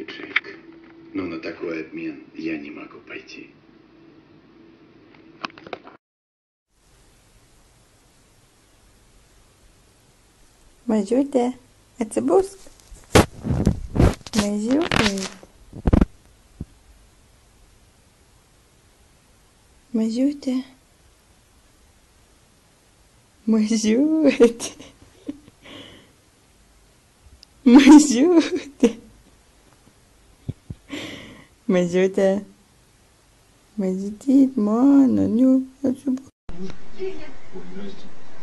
Прости, Джейк, но на такой обмен я не могу пойти. Мазюте, це буск. Мазюте. Мазюте. Мазюте. Мазюте. Мазюте. Мазютит, мана, а. Привет.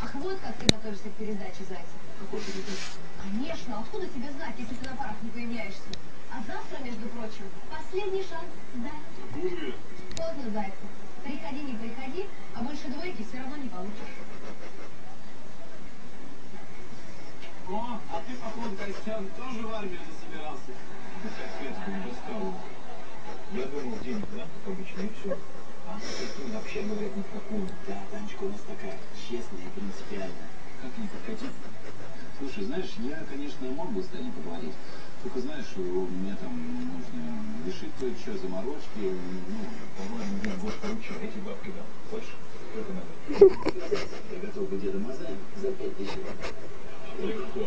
Ах, вот как ты готовишься к передаче Зайцев. Какой передачи? Конечно, откуда тебе знать, если ты на парах не появляешься? А завтра, между прочим, последний шанс сдать. Какую? Поздно, Зайцев. Приходи, не приходи, а больше двойки все равно не получишь. О, а ты, походу, Костян, тоже в армию засобирался? Как Светку не достал. Я думал, денег, да, обычно, и все. А она такие вообще говорят ни в какую. Да, Танечка у нас такая честная и принципиальная. Как не подкатить? Слушай, знаешь, я, конечно, мог бы с Таней поговорить. Только знаешь, у меня там нужно решить кое-что, заморочки. Ну, по-моему, я год поручил, эти бабки дам. Хочешь? Я готов бы деда Мазая за пять тысяч. Легко.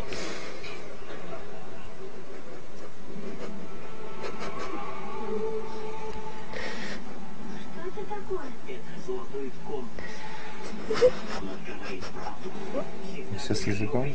Все с языком?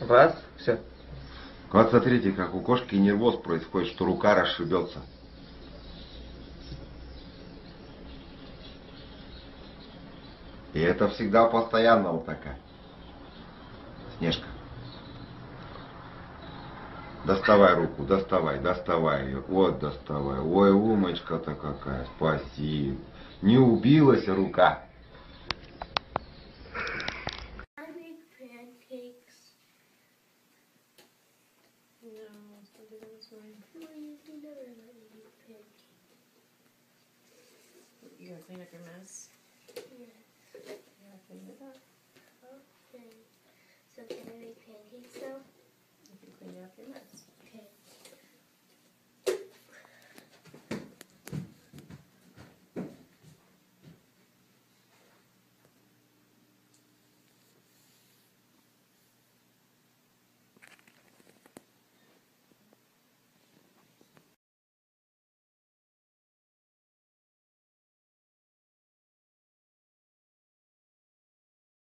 Раз, все. Вот смотрите, как у кошки нервоз происходит, что рука расшибется. И это всегда постоянно вот такая. Снежка. Доставай руку, доставай, доставай ее. Вот доставай. Ой, умочка-то какая. Спасибо. Не убилась рука. you do never let me be picked. You gonna clean up your mess?